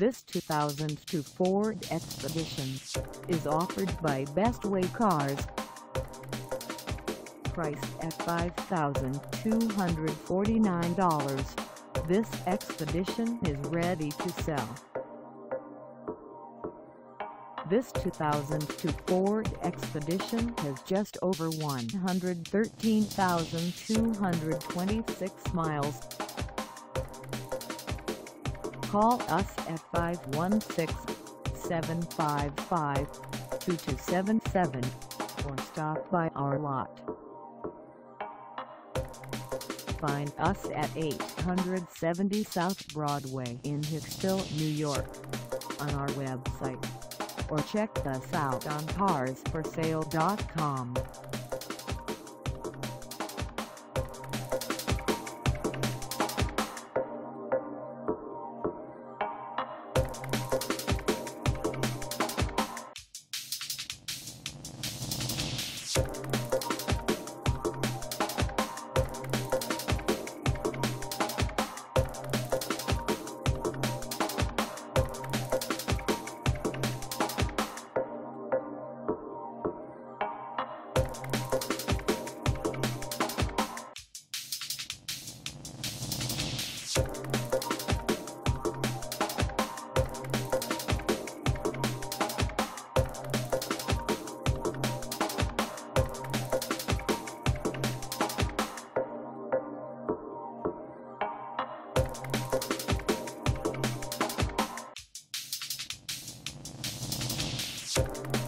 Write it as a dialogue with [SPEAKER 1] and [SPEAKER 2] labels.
[SPEAKER 1] This 2002 Ford Expedition is offered by Bestway Cars. Priced at $5,249, this Expedition is ready to sell. This 2002 Ford Expedition has just over 113,226 miles. Call us at 516-755-2277 or stop by our lot. Find us at 870 South Broadway in Hicksville, New York on our website or check us out on carsforsale.com.
[SPEAKER 2] Thank